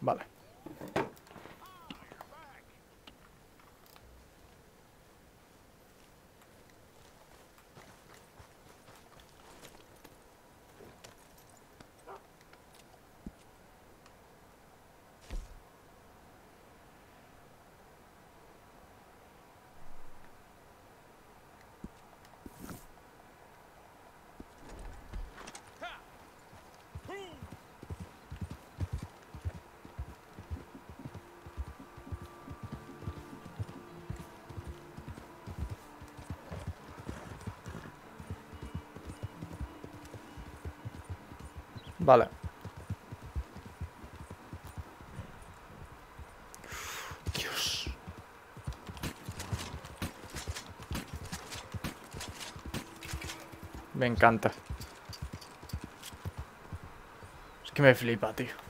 Vale. Vale. Dios. Me encanta. Es que me flipa, tío.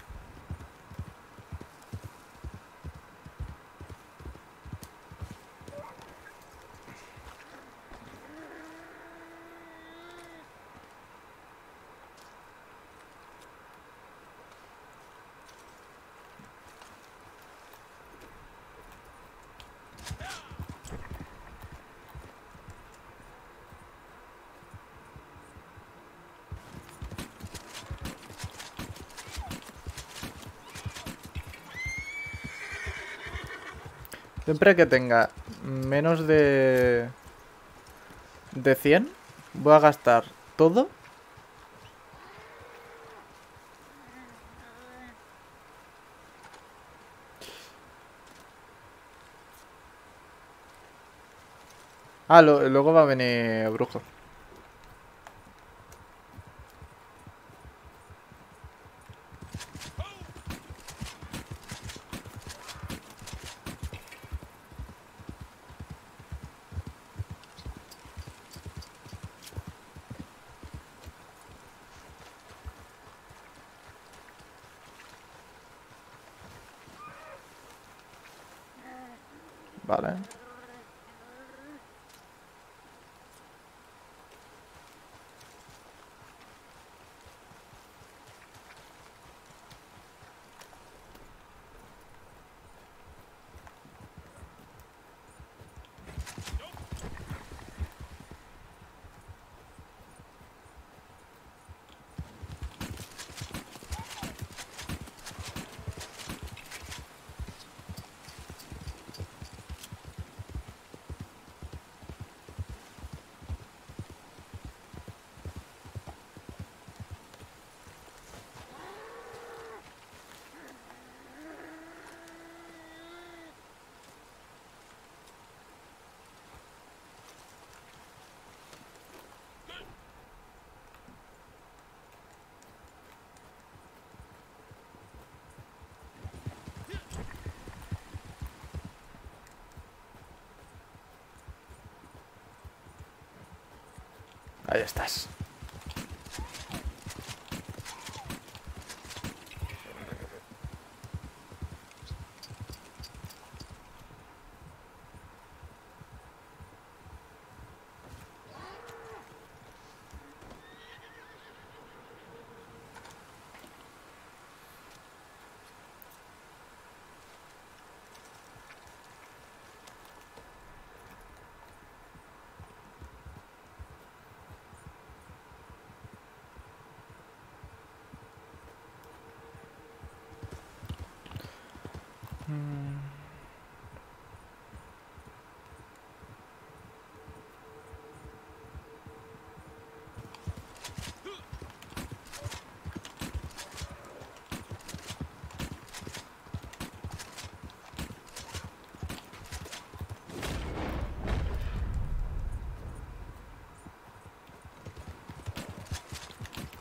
Siempre que tenga menos de... De 100, voy a gastar todo. Ah, lo- luego va a venir Brujo. Vale. Ahí estás.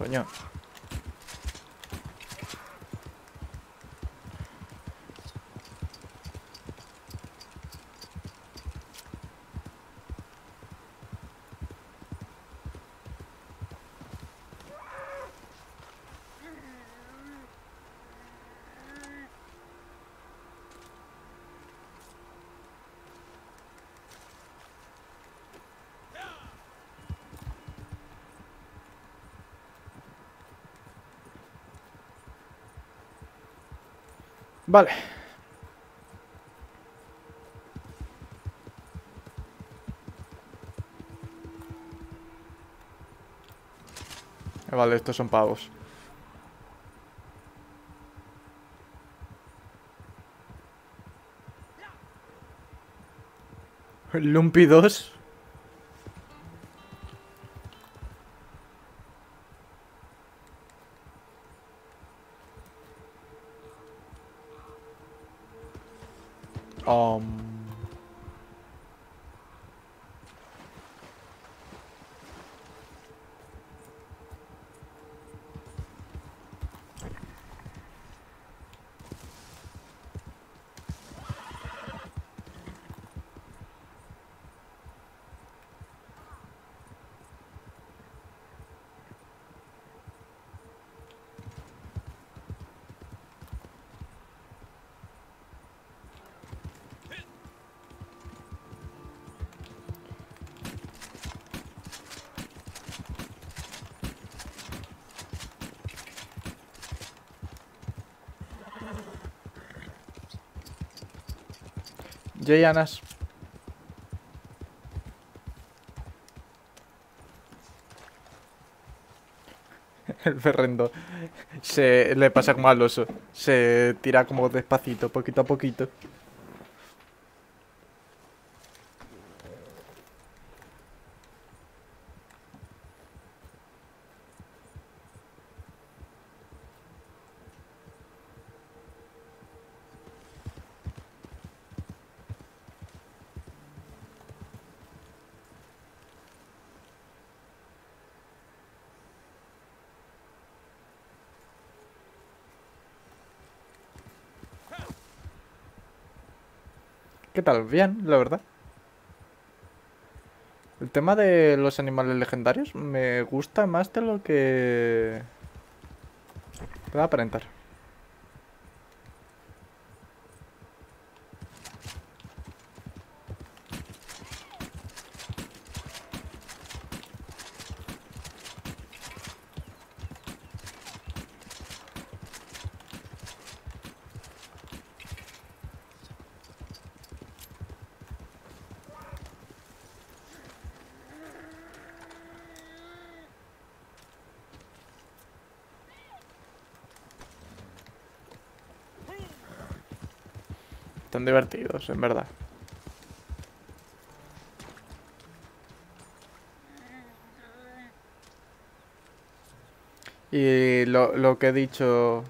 Coño. Vale. Vale, estos son pavos. Lumpy 2. Jayanas. El ferrendo se le pasa como al oso. Se tira como despacito, poquito a poquito. ¿Qué tal? Bien, la verdad. El tema de los animales legendarios me gusta más de lo que... Puedo aparentar. Están divertidos, en verdad. Y lo, lo que he dicho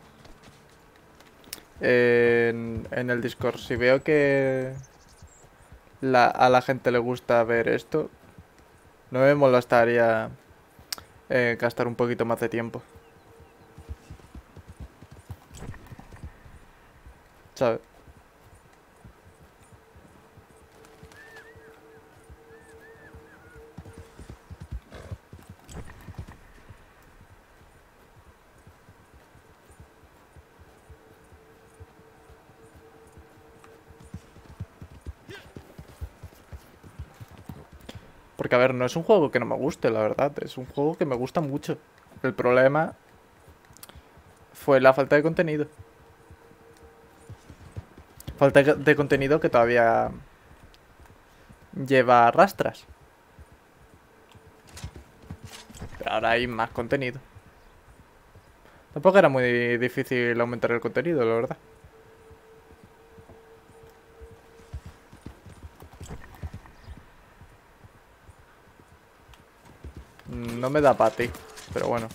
en, en el Discord, si veo que la, a la gente le gusta ver esto, no me molestaría eh, gastar un poquito más de tiempo. ¿Sabes? Es un juego que no me guste, la verdad. Es un juego que me gusta mucho. El problema fue la falta de contenido. Falta de contenido que todavía lleva rastras. Pero ahora hay más contenido. Tampoco era muy difícil aumentar el contenido, la verdad. No me da para ti, pero bueno.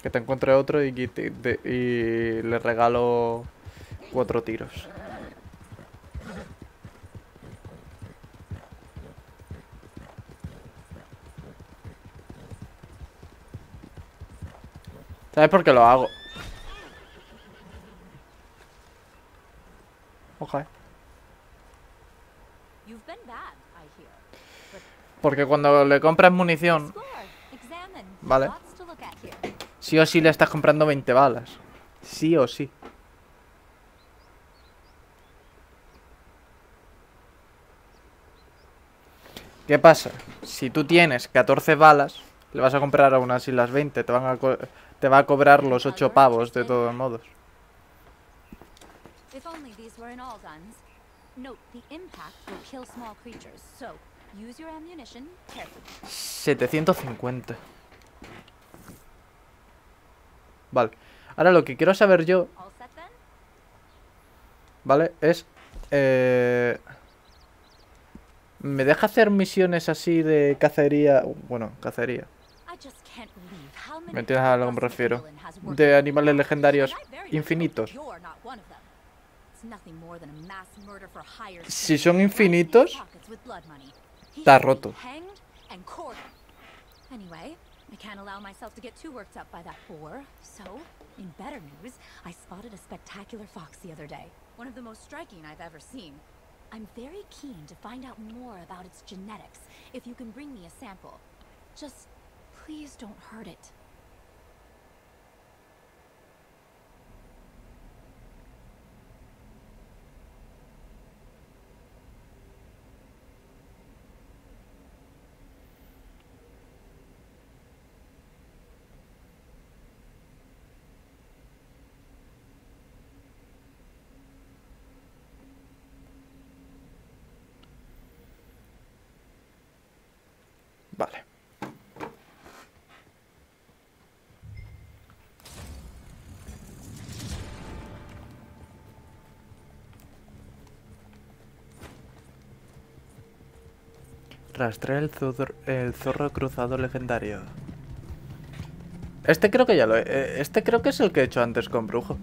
Que te encuentre otro y, le regalo cuatro tiros. ¿Sabes por qué lo hago? Ojalá. Porque cuando le compras munición... Vale. Sí o sí le estás comprando 20 balas. Sí o sí. ¿Qué pasa? Si tú tienes 14 balas, le vas a comprar aún así las 20. Te van a te va a cobrar los 8 pavos de todos modos. 750. Vale. Ahora lo que quiero saber yo... Vale, es... Eh, ¿Me deja hacer misiones así de cacería? Bueno, cacería. ¿Me entiendes a lo que me refiero? De animales legendarios infinitos. Si son infinitos, está roto. Anyway, I can't allow myself to get too worked up by that boar. So, in better news, I spotted a spectacular fox the other day. One of the most striking I've ever seen. I'm very keen to find out more about its genetics, if you can bring me a sample. Just, please don't hurt it. Rastrea el zorro, el zorro cruzado legendario. Este creo que ya lo he... Eh, este creo que es el que he hecho antes con Brujo.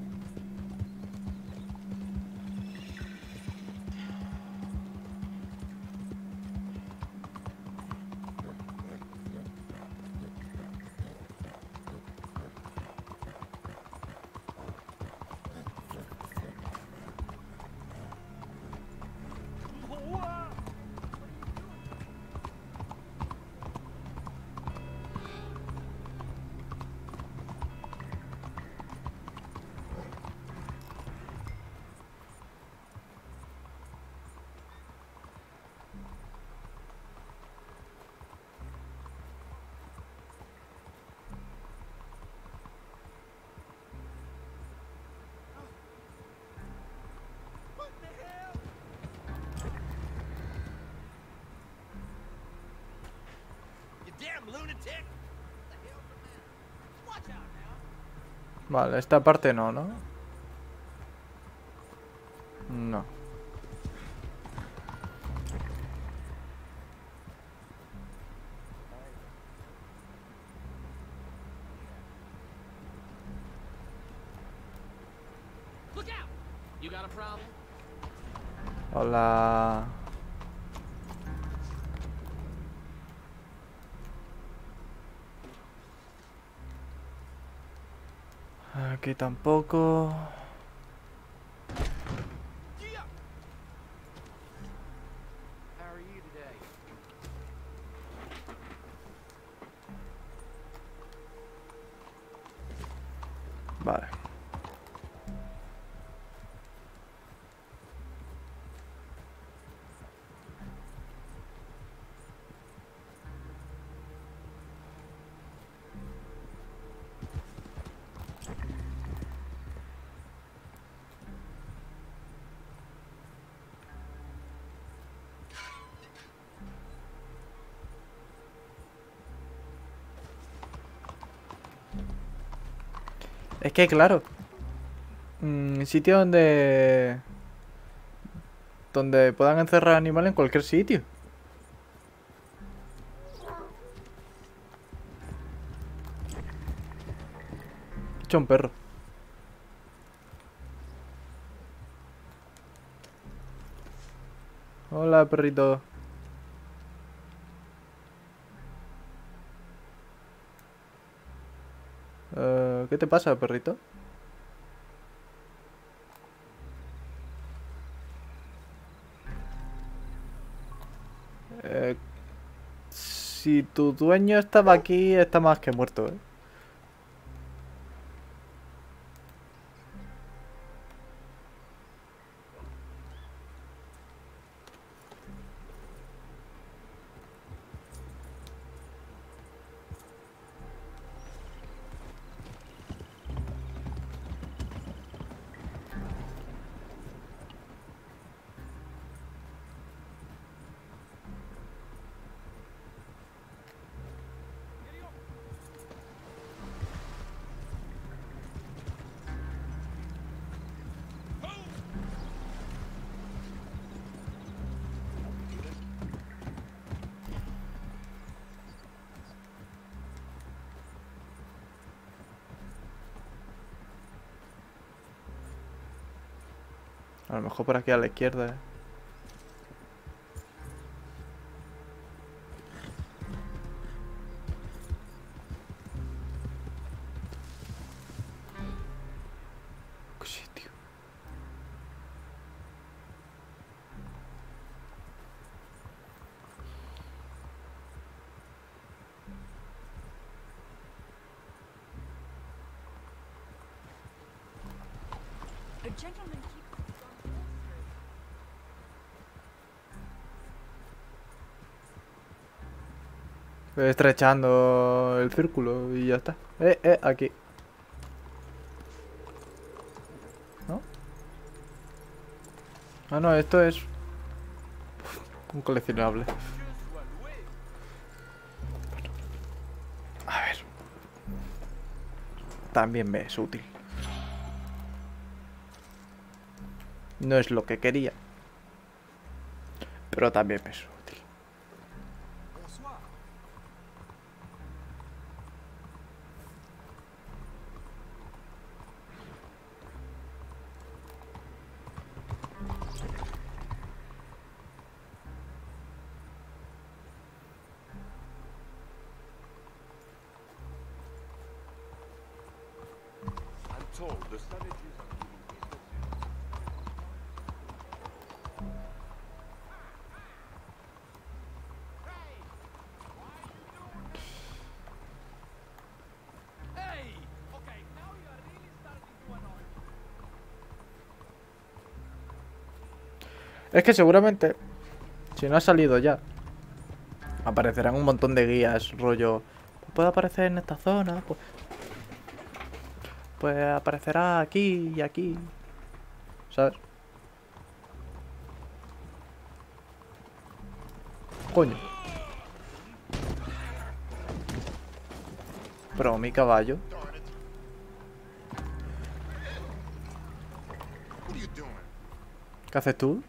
Vale, esta parte no, ¿no? No. Hola. Tampoco. Vale. Es que, claro. mm, sitio donde... Donde puedan encerrar animales en cualquier sitio. He un perro. Hola, perrito. Eh, ¿Qué te pasa, perrito? Eh, si tu dueño estaba aquí, está más que muerto, ¿eh? A lo mejor por aquí a la izquierda, estrechando el círculo y ya está. Eh, eh, aquí. ¿No? Ah, no, esto es... Un coleccionable. A ver. También me es útil. No es lo que quería. Pero también me es Es que seguramente, si no ha salido ya, aparecerán un montón de guías, rollo. Puede aparecer en esta zona, pues. Pues aparecerá aquí y aquí. ¿Sabes? Coño. Pero mi caballo. ¿Qué haces tú?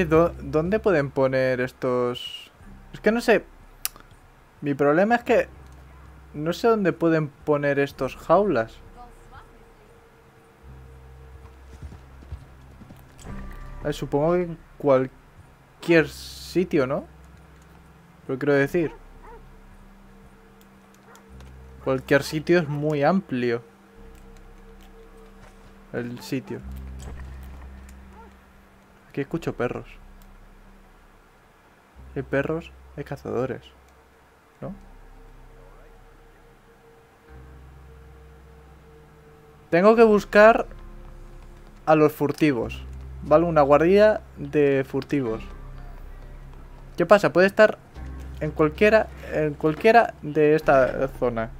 ¿Qué do- ¿Dónde pueden poner estos...? Es que no sé... Mi problema es que... No sé dónde pueden poner estos jaulas. Ver, supongo que en cualquier sitio, ¿no? Lo quiero decir. Cualquier sitio es muy amplio. El sitio. Aquí escucho perros. Hay perros, hay cazadores. ¿No? Tengo que buscar a los furtivos. Vale, una guardia de furtivos. ¿Qué pasa? Puede estar en cualquiera, en cualquiera de esta zona.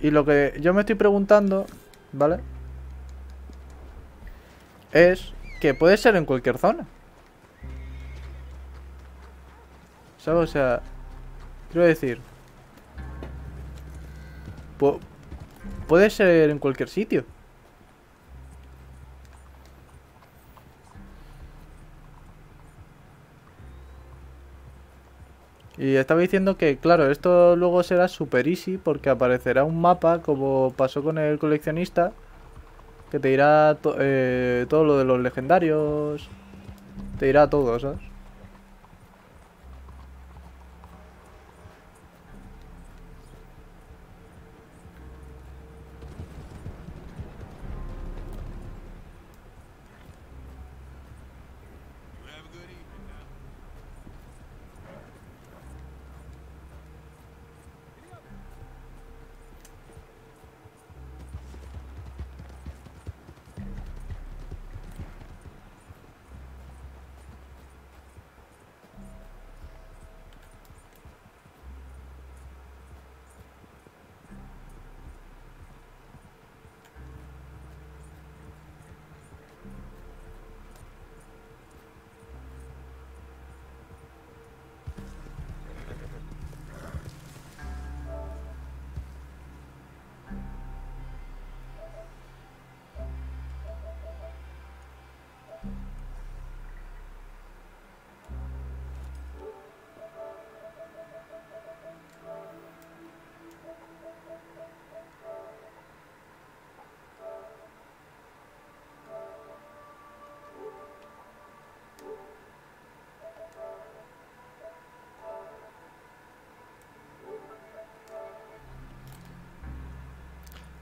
Y lo que yo me estoy preguntando, ¿vale? Es que puede ser en cualquier zona. ¿Sabes? O sea, quiero decir... pu- puede ser en cualquier sitio. Y estaba diciendo que, claro, esto luego será super easy porque aparecerá un mapa como pasó con el coleccionista que te dirá to- eh, todo lo de los legendarios. Te dirá todo, ¿sabes?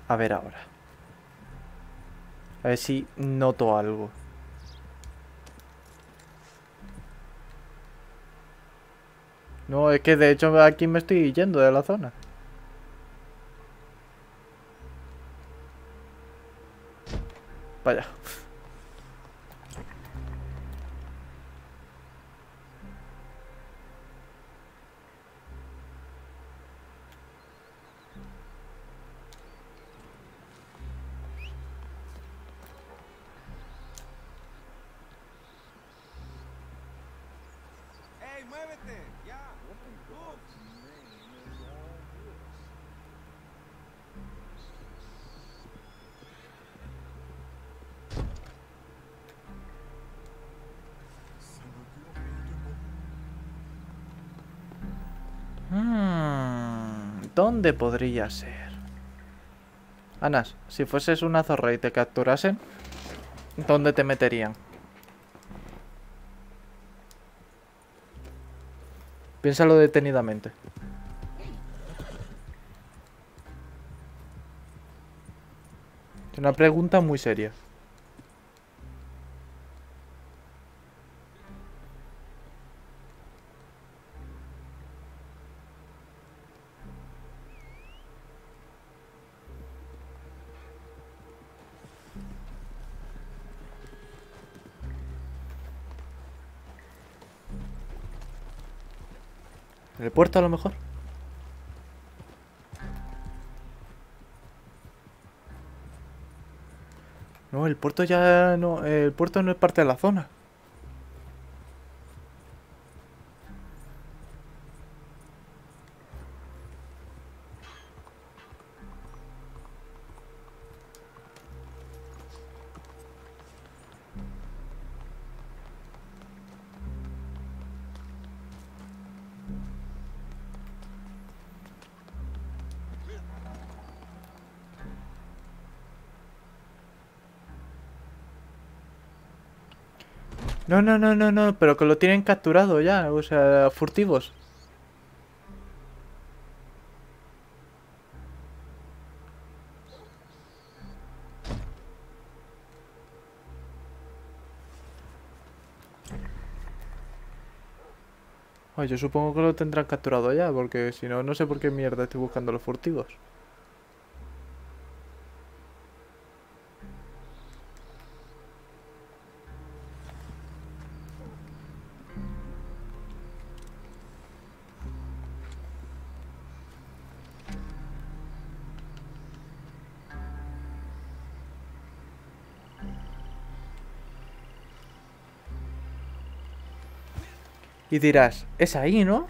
A ver ahora. A ver si noto algo. No, es que de hecho aquí me estoy yendo de la zona. Vaya. ¿Dónde podría ser? Anas, si fueses una zorra y te capturasen, ¿dónde te meterían? Piénsalo detenidamente. Es una pregunta muy seria. ¿En el puerto a lo mejor? No, el puerto ya no... El puerto no es parte de la zona. No, no, no, no, no, pero que lo tienen capturado ya, o sea, furtivos. Oye, yo supongo que lo tendrán capturado ya, porque si no, no sé por qué mierda estoy buscando los furtivos. Y dirás, es ahí, ¿no?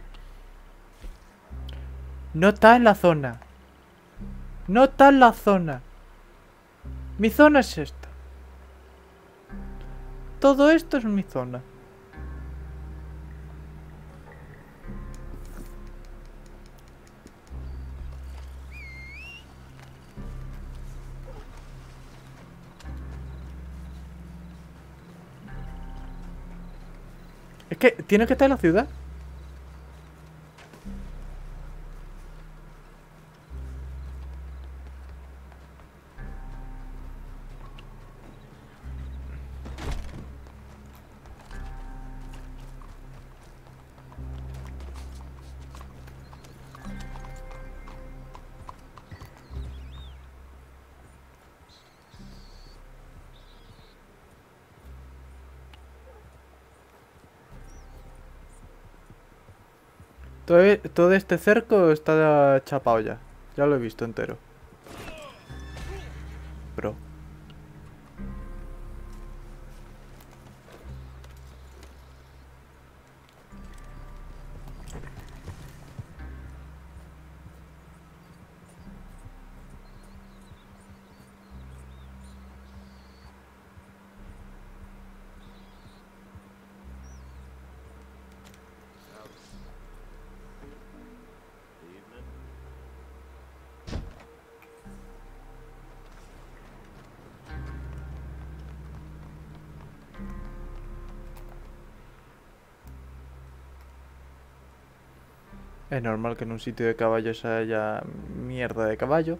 No está en la zona. No está en la zona. Mi zona es esta. Todo esto es mi zona. Que tiene que estar en la ciudad. Todo, este cerco está chapado ya. Ya lo he visto entero. Es normal que en un sitio de caballos haya mierda de caballo.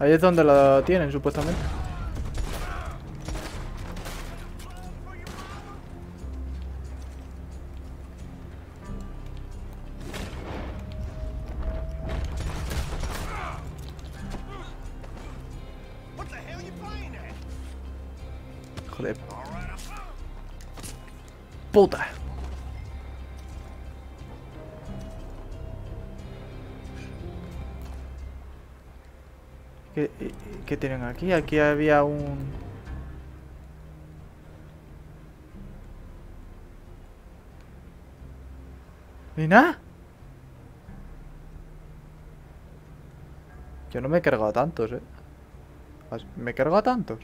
Ahí es donde lo tienen, supuestamente. Joder. Puta. ¿Qué, qué tienen aquí? Aquí había un... ¿Ni? Yo no me he cargado tantos, eh. ¿Me he cargado tantos?